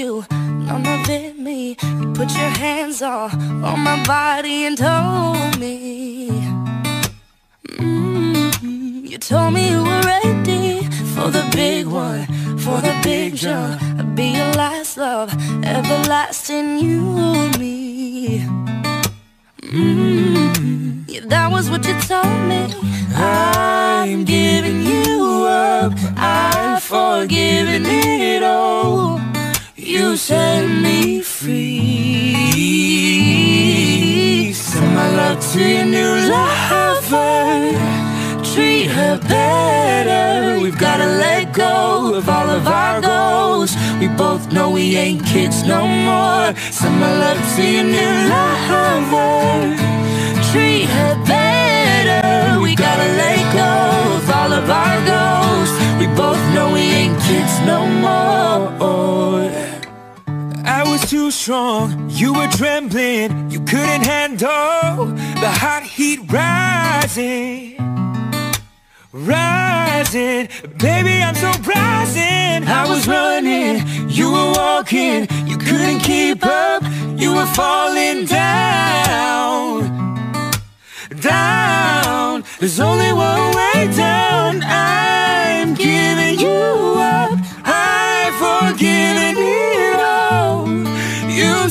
you, none of it me. You put your hands all on my body and told me. Mm-hmm. You told me you were ready for the big one, for the big jump. I'd be your last love, everlasting you and me. Mm-hmm. Yeah, that was what you told me. I'm giving you up, I've forgiven it all. You set me free. Send my love to your new lover. Treat her better. We've gotta let go of all of our goals. We both know we ain't kids no more. Send my love to your new lover. Treat her better. We gotta let go of all of our goals. We both know we ain't kids no more. I strong, you were trembling. You couldn't handle the hot heat rising. Rising, baby I'm so rising. I was running, you were walking, you couldn't keep up, you were falling down, down. There's only one way down. I'm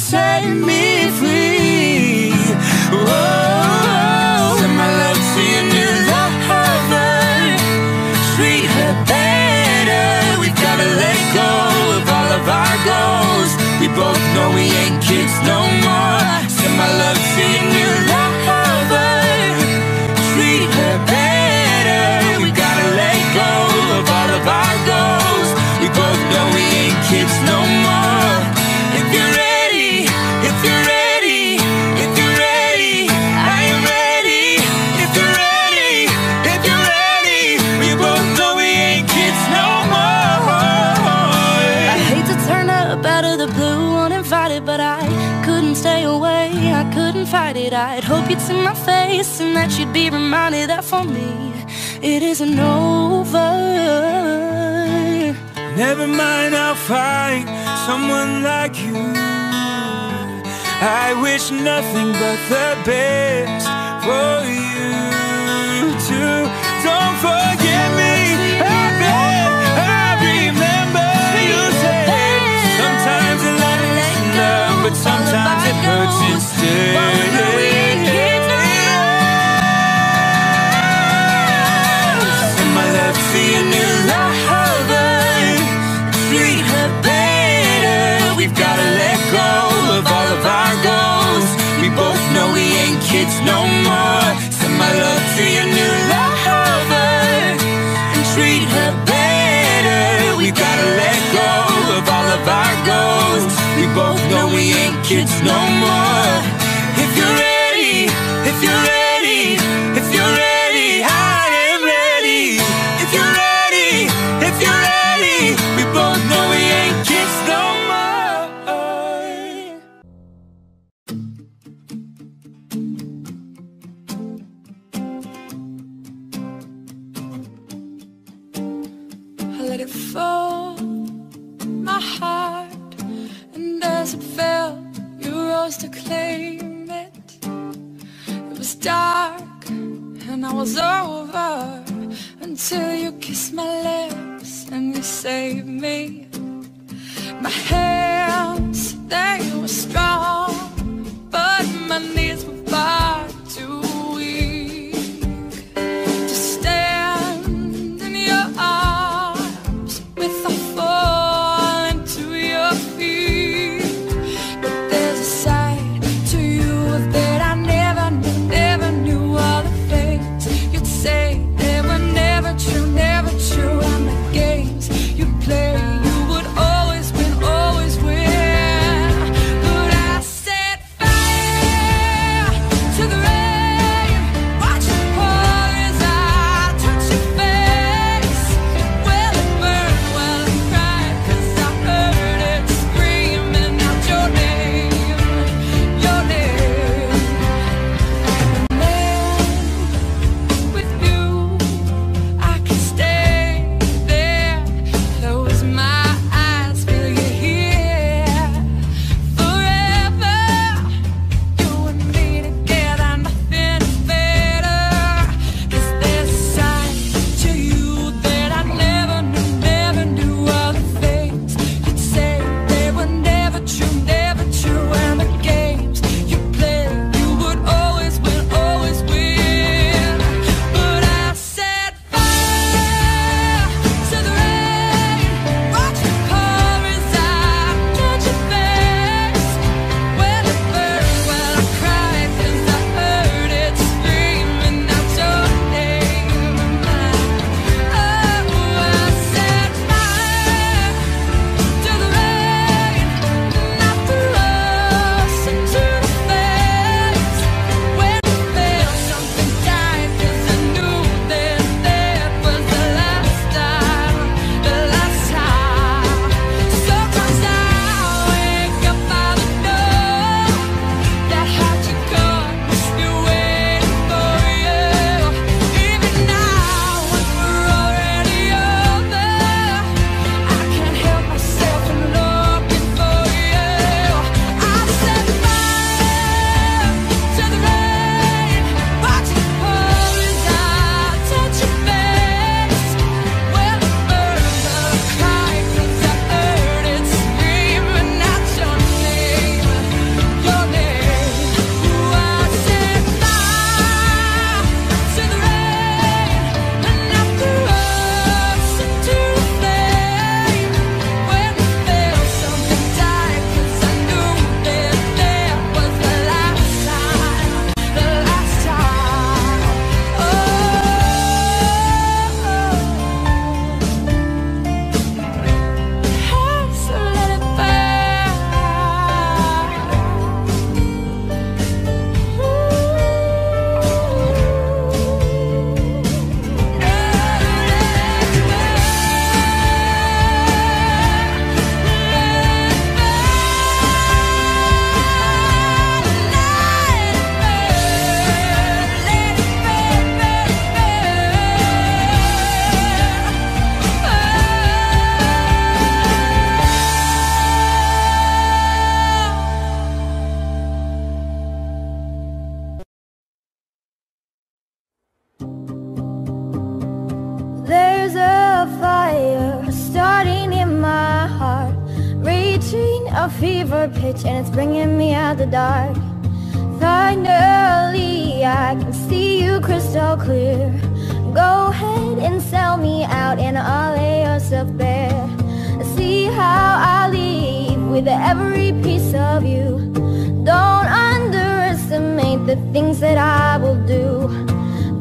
set me free. Oh, send my love to your new lover. Treat her better. We gotta let go of all of our goals. We both know we ain't kids no and that you'd be reminded that for me it isn't over. Never mind, I'll find someone like you. I wish nothing but the best for you too. Don't forget me. Sometimes it hurts instead. Kids no more. Send my love to your new lover. And treat her better. We gotta let go of all of our goals. We both know we ain't kids no more. If you're ready, if you're ready, it. Was dark, and I was over until you kissed my lips and you saved me. My hands, they were strong, but my knees were far with every piece of you. Don't underestimate the things that I will do.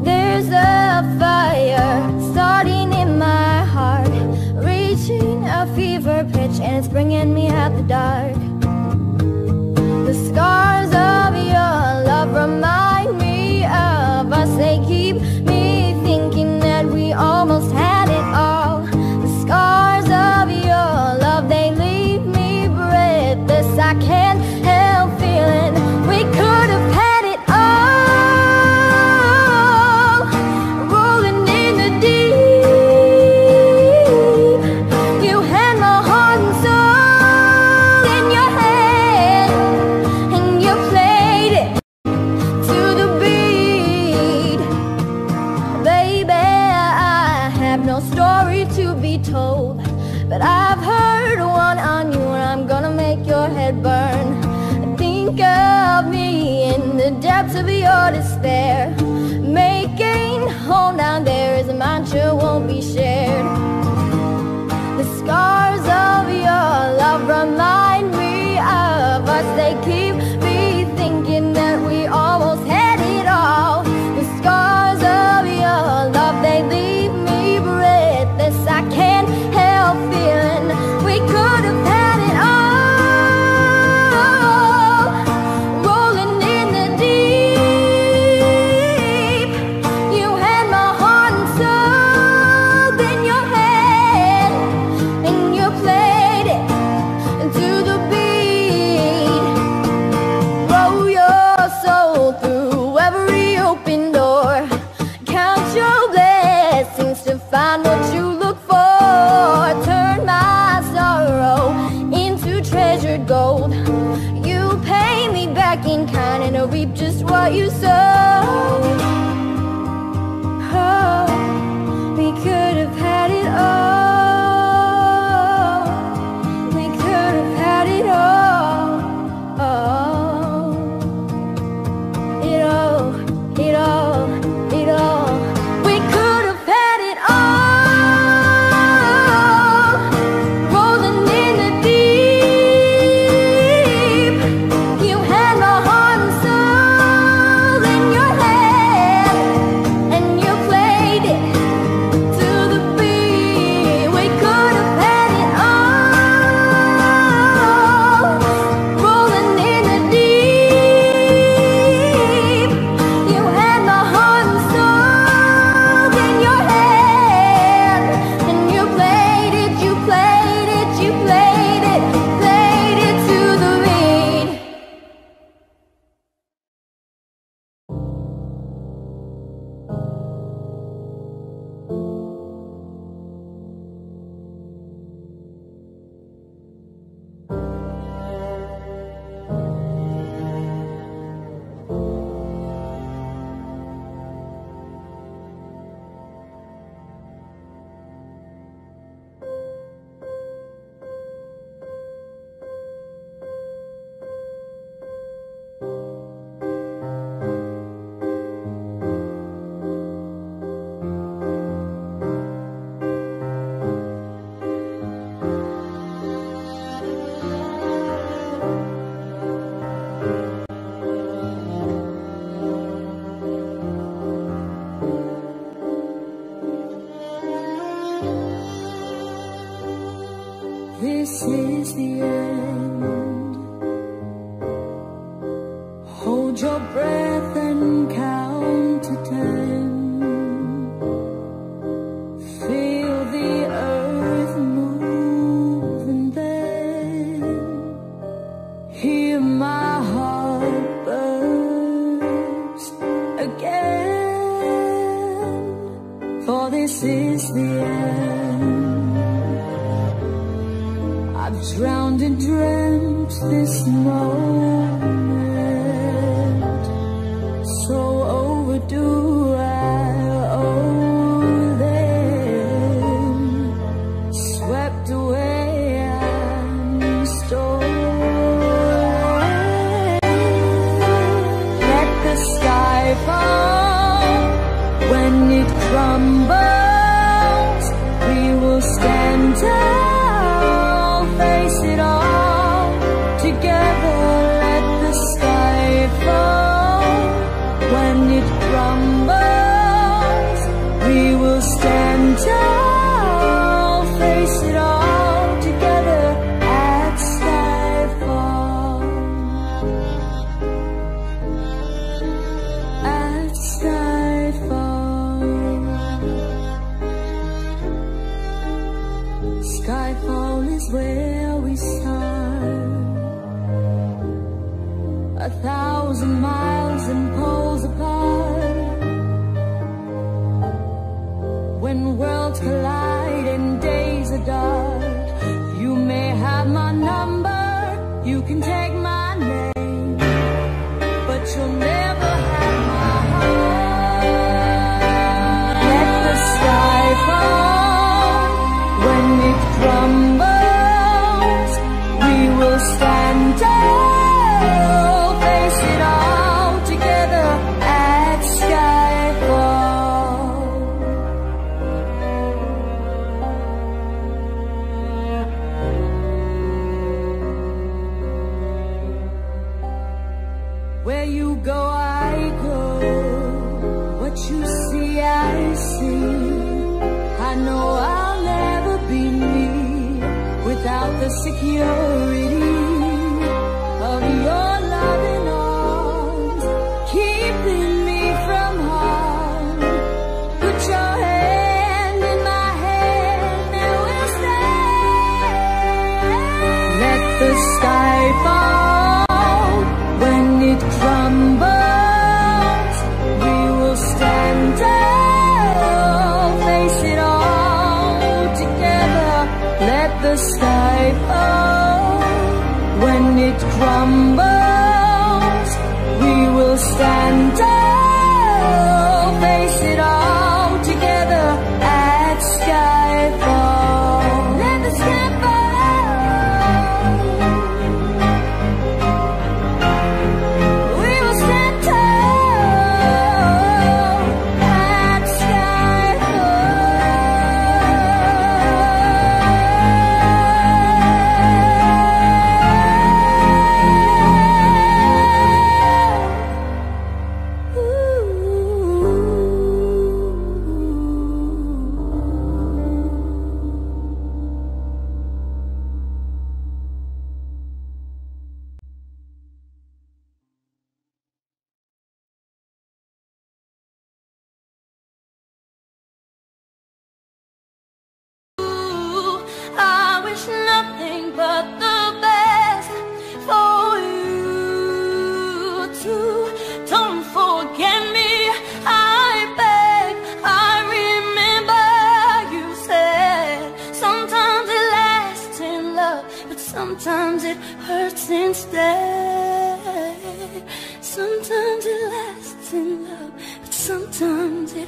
There's a fire starting in my heart Reaching a fever pitch and it's bringing me out the dark.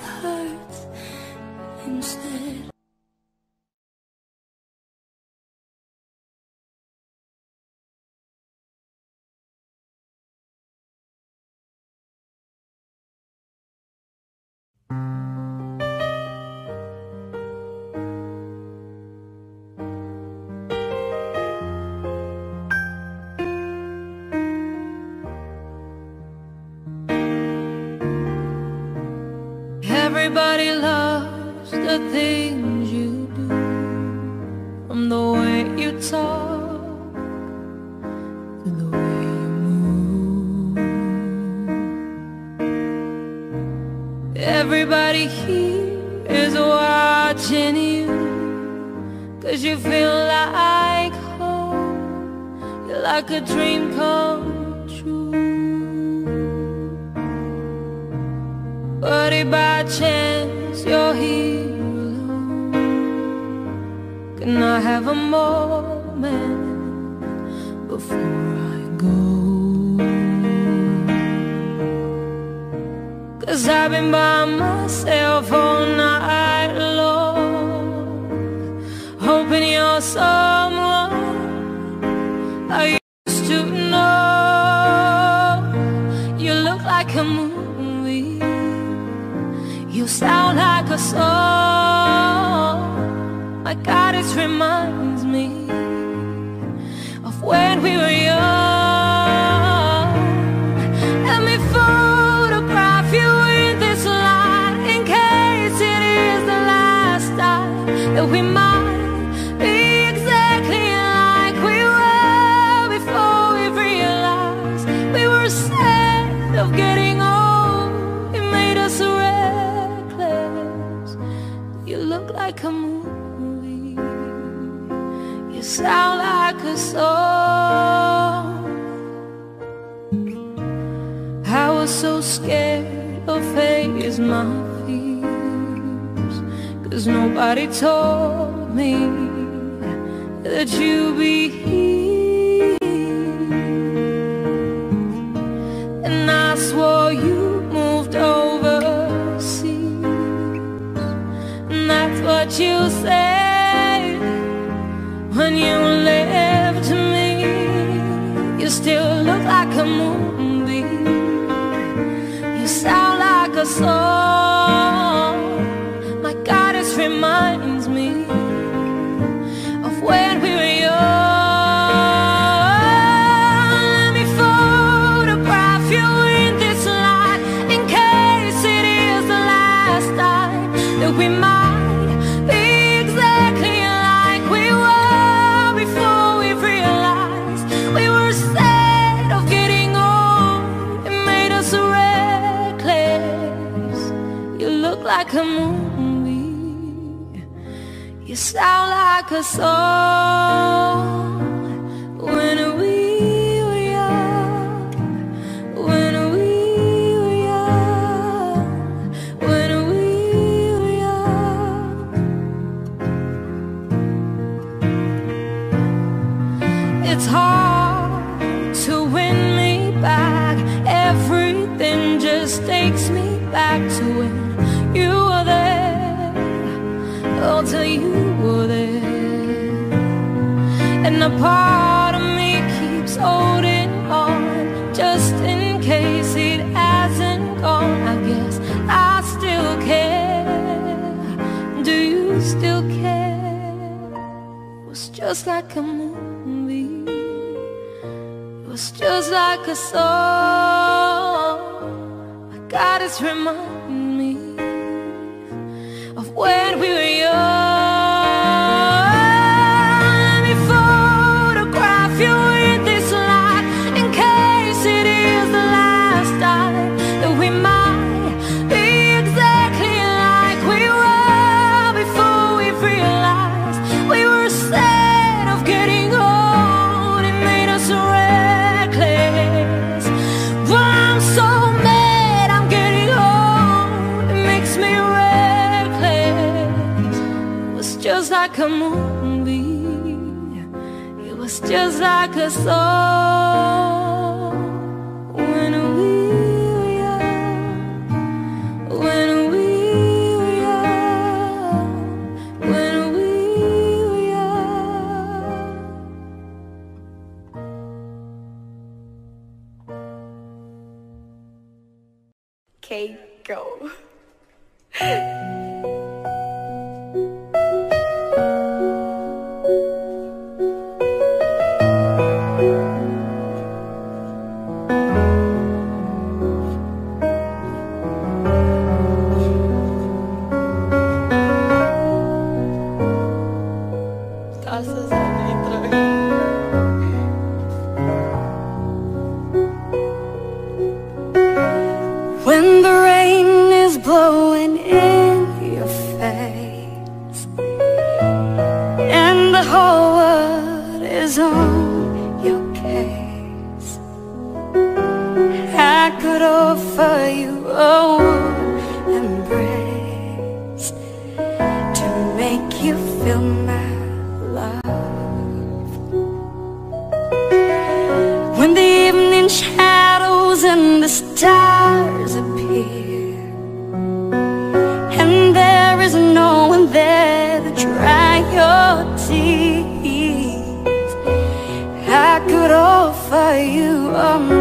他 Everybody loves the thing I used to know You look like a movie. You sound like a song My God, it reminds me Of when we were young sound like a song. I was so scared of face my fears Cause nobody told me that you'd be here. And I swore you moved overseas. And that's what you said. When you left me, you still look like a moonbeam. You sound like a song. us. like a movie. It was just like a song. dry your tears I could offer you a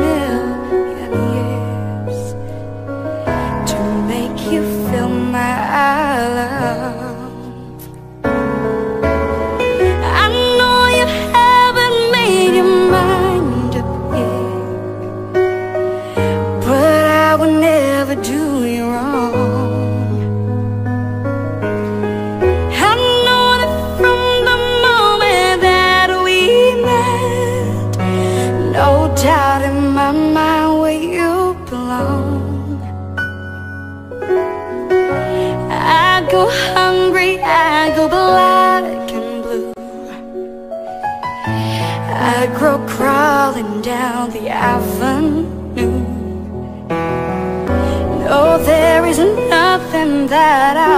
that I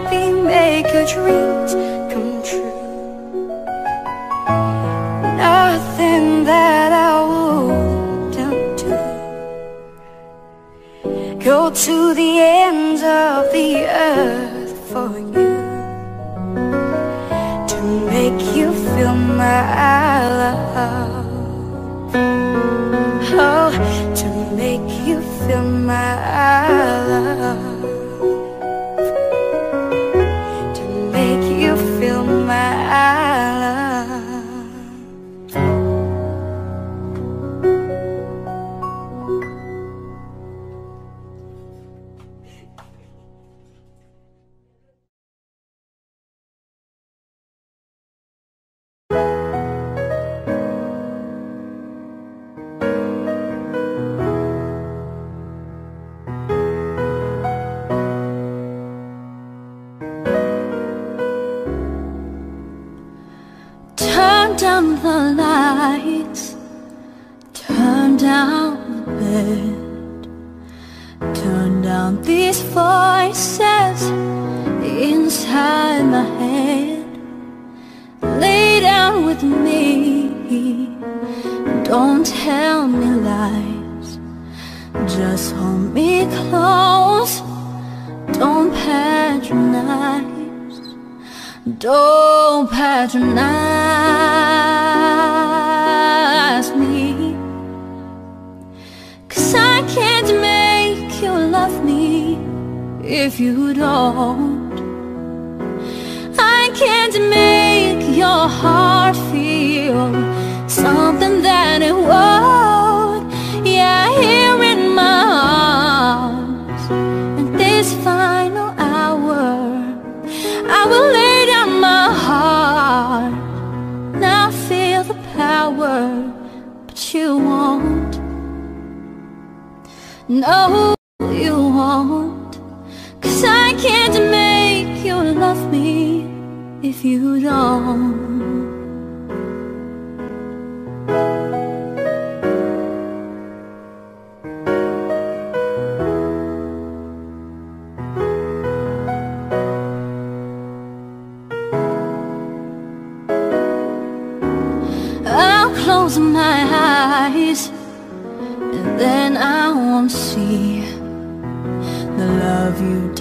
happy, make your dreams come true. Nothing that I wouldn't do. Go to the ends of the earth for you to make you feel my love. Oh, to make you feel my love. Don't patronize me. Cause I can't make you love me if you don't. I can't make your heart feel something that it won't but you won't. No, you won't. Cause I can't make you love me if you don't.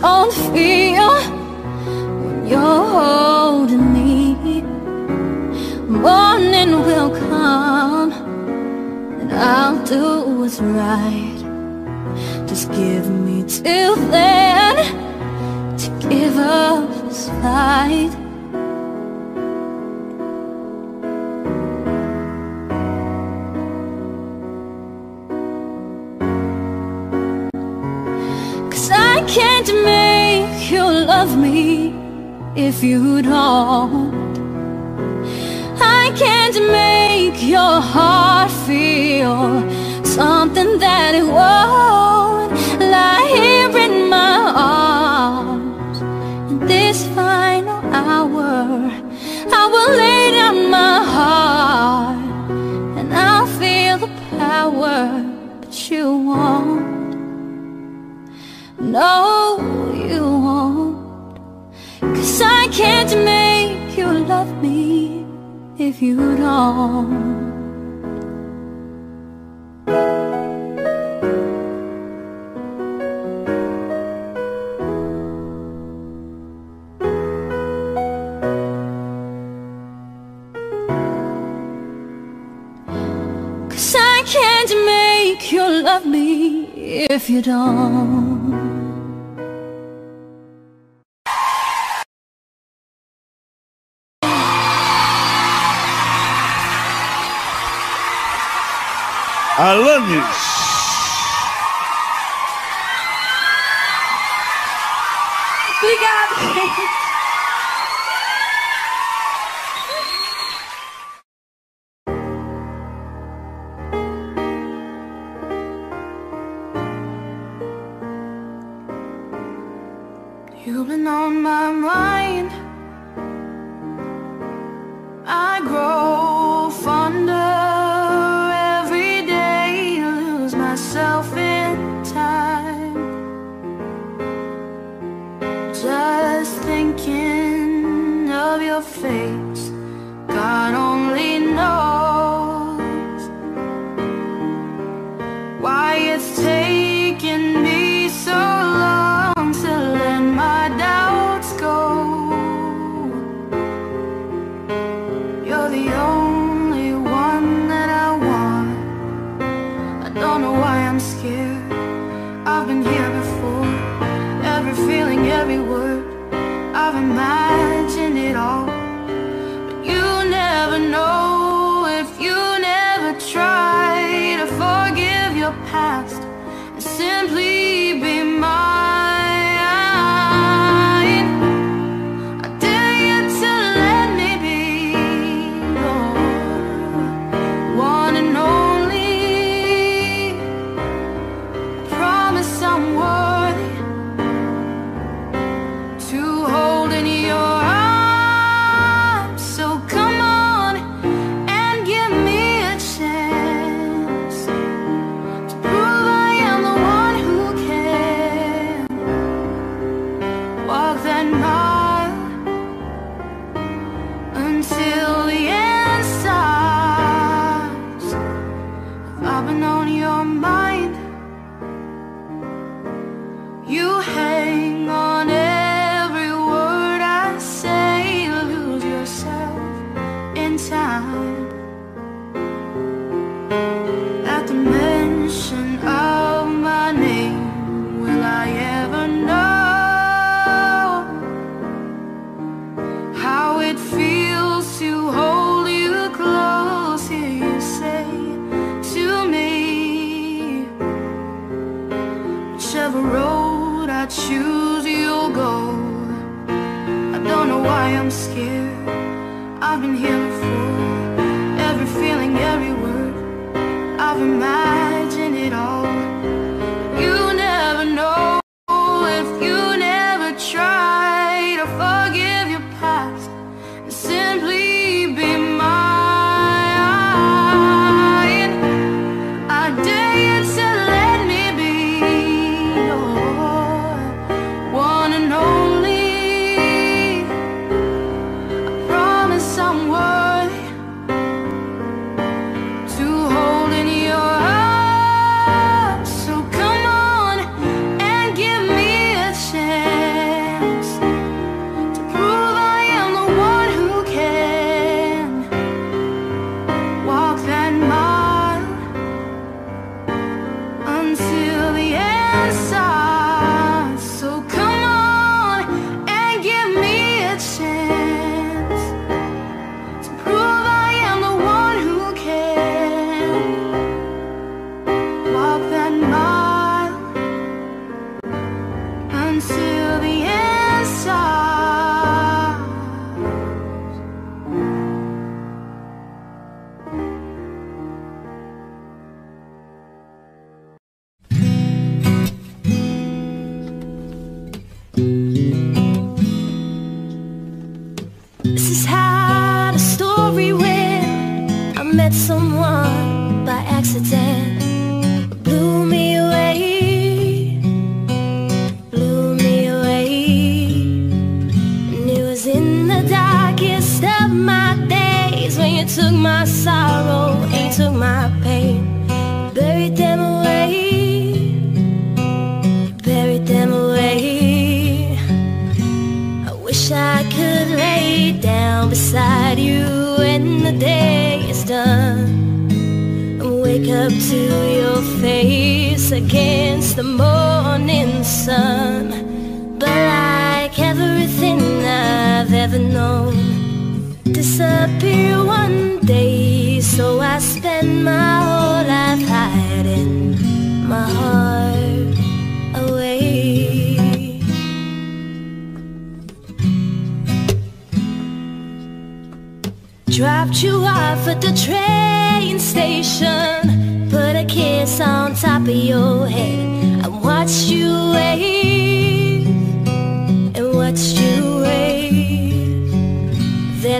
Don't feel when you're holding me. Morning will come and I'll do what's right. Just give me till then to give up this fight. Can't you love me if you don't. I can't make your heart feel something that it won't lie here in my arms. In this final hour, I will lay down my heart and I'll feel the power, but you won't. No. Cause I can't make you love me if you don't. Cause I can't make you love me if you don't. Alanis. Obrigada.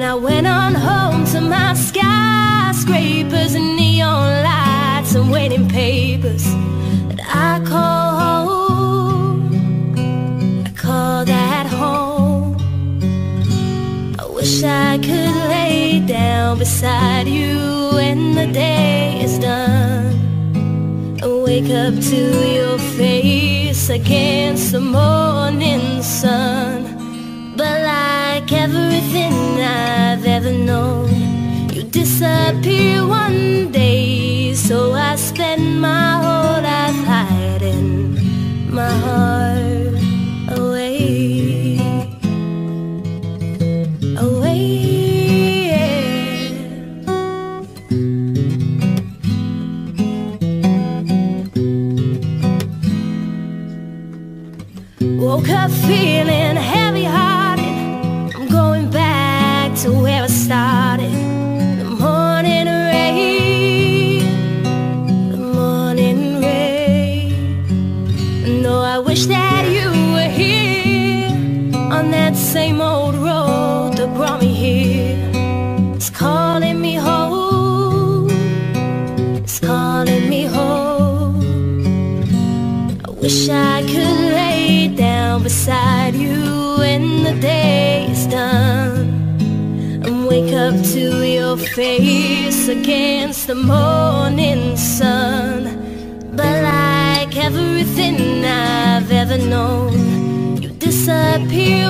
I went on home to my skyscrapers and neon lights and waiting papers that I call home. I call that home. I wish I could lay down beside you when the day is done and wake up to your face against the morning sun like everything I've ever known You disappear one day So I spend my whole life hiding my heart away Away, yeah. Woke up feeling face against the morning sun. But like everything I've ever known You disappear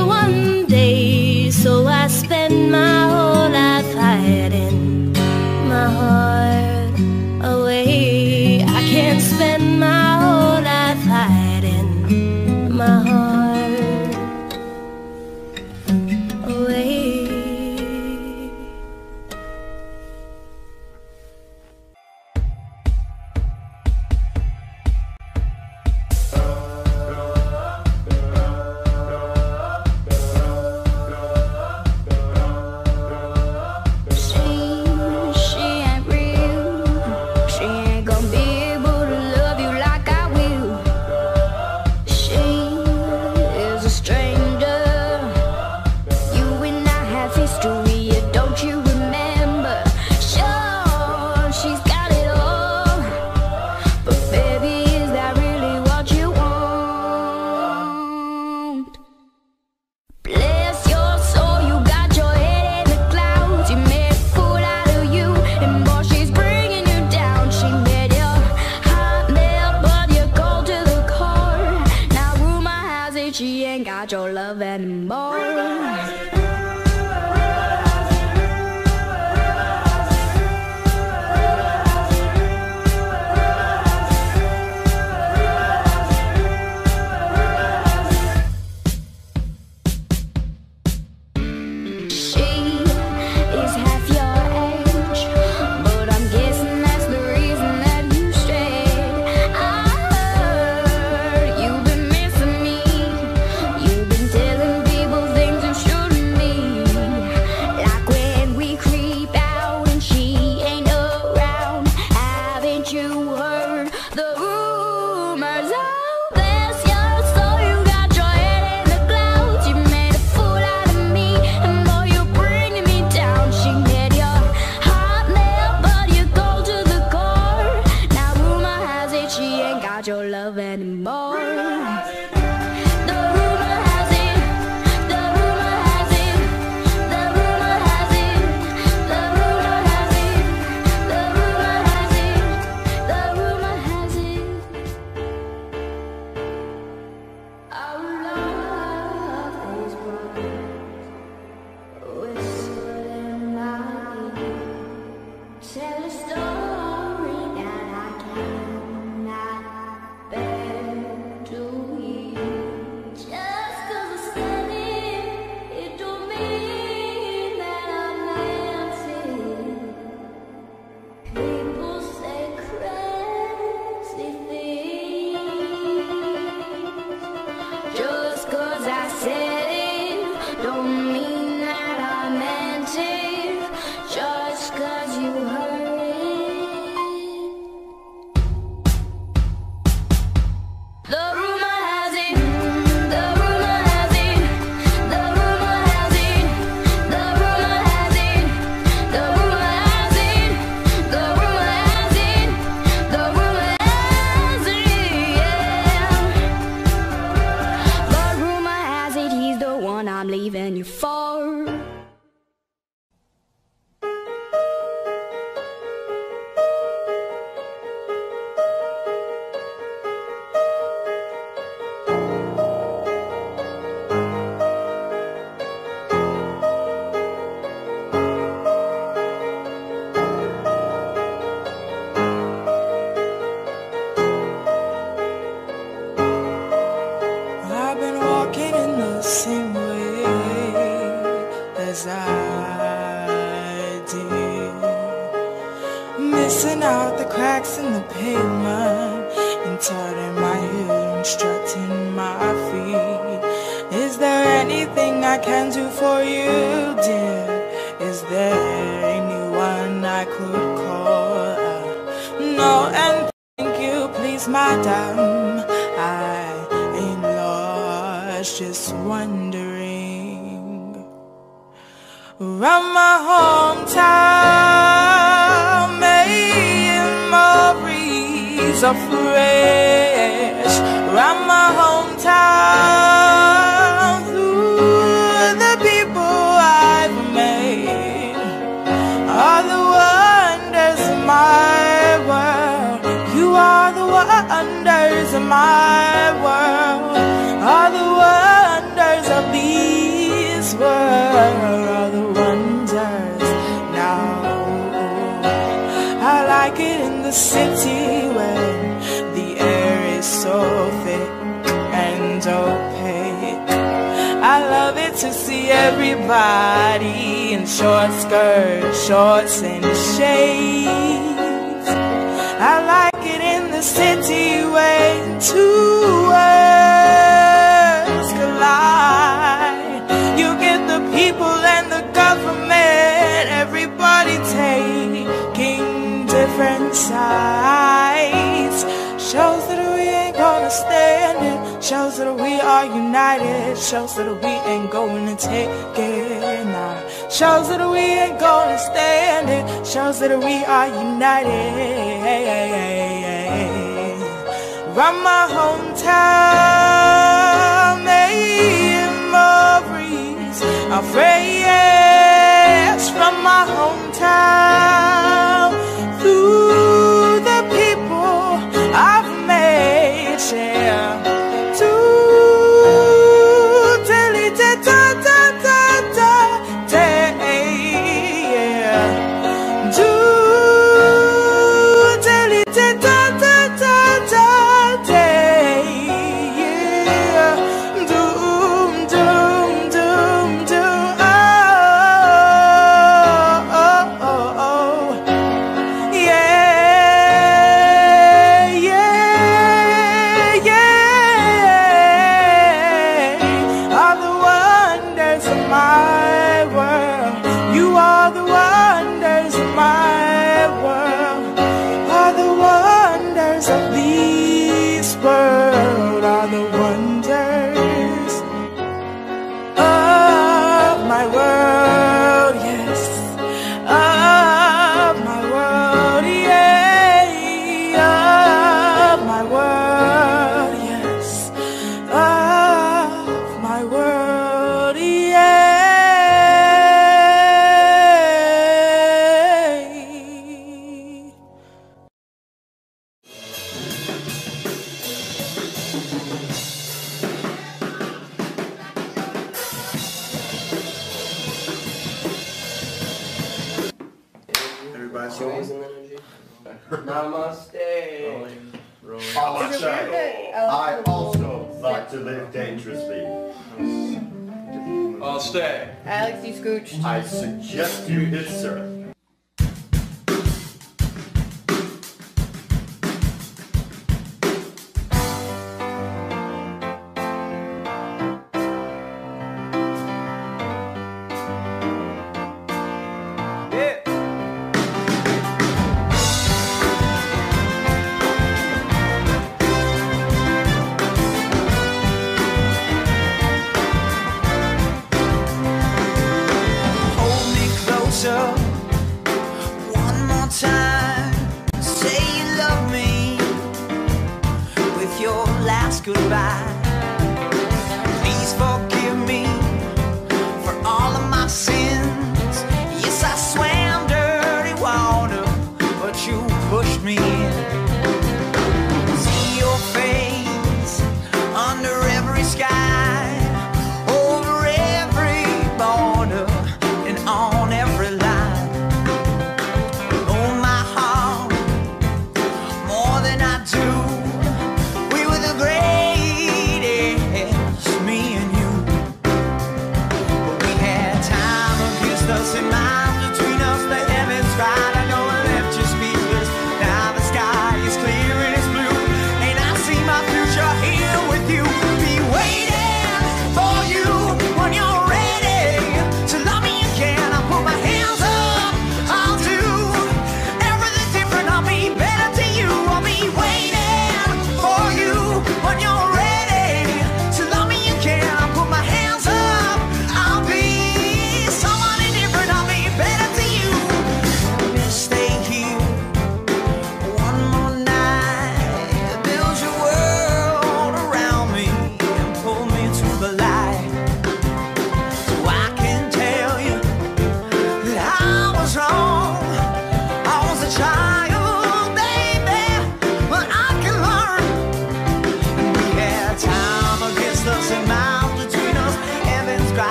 my world. Are the wonders of these world. Are the wonders now. I like it in the city when the air is so thick and opaque. I love it to see everybody in short skirts, shorts and shades. I like the city when two worlds collide. You get the people and the government, everybody taking different sides. Shows that we ain't gonna stand it. Shows that we are united. Shows that we ain't gonna take it now. Shows that we ain't gonna stand it. Shows that we are united. From my hometown, memories are fresh from my hometown. Through the people I've made, share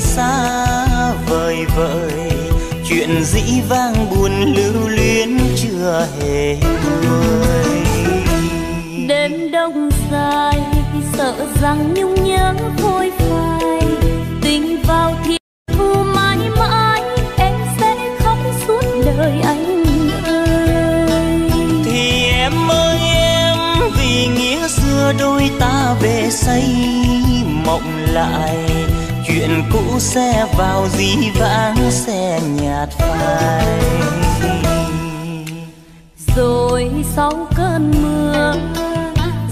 xa vời vợi chuyện dĩ vang buồn lưu luyến chưa hề nguôi đêm đông dài sợ rằng nhung nhớ phôi phai. Tình vào thiên thu mãi mãi em sẽ khóc suốt đời anh ơi. Thì em ơi em vì nghĩa xưa đôi ta về xây mộng lại chuyện cũ sẽ vào dĩ vãng sẽ nhạt phai. Rồi sau cơn mưa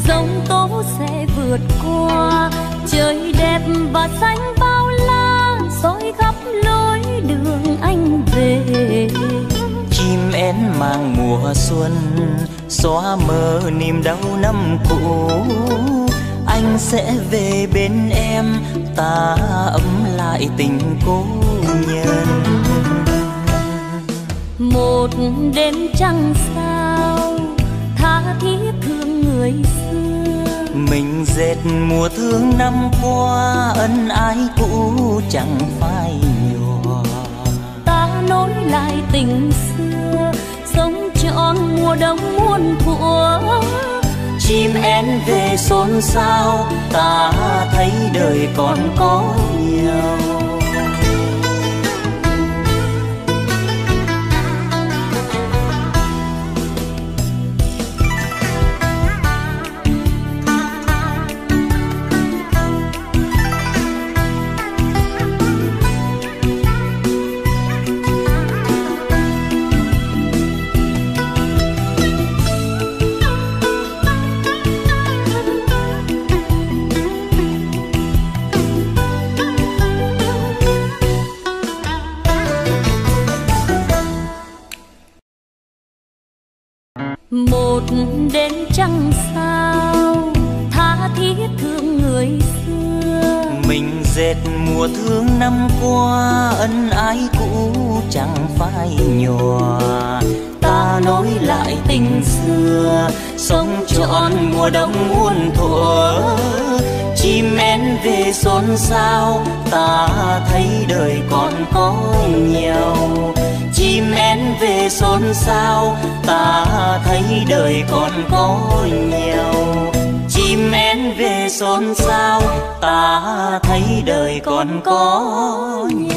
giông tố sẽ vượt qua. Trời đẹp và xanh bao la soi khắp lối đường anh về. Chim én mang mùa xuân xóa mờ niềm đau năm cũ anh sẽ về bên em. Ta ấm lại tình cố nhân. Một đêm trăng sao tha thiết thương người xưa. Mình dệt mùa thương năm qua ân ái cũ chẳng phai nhòa. Ta nối lại tình xưa sống trọn mùa đông muôn thuở chim én về xôn xao ta thấy đời còn có nhiều. sao ta thấy đời còn có nhiều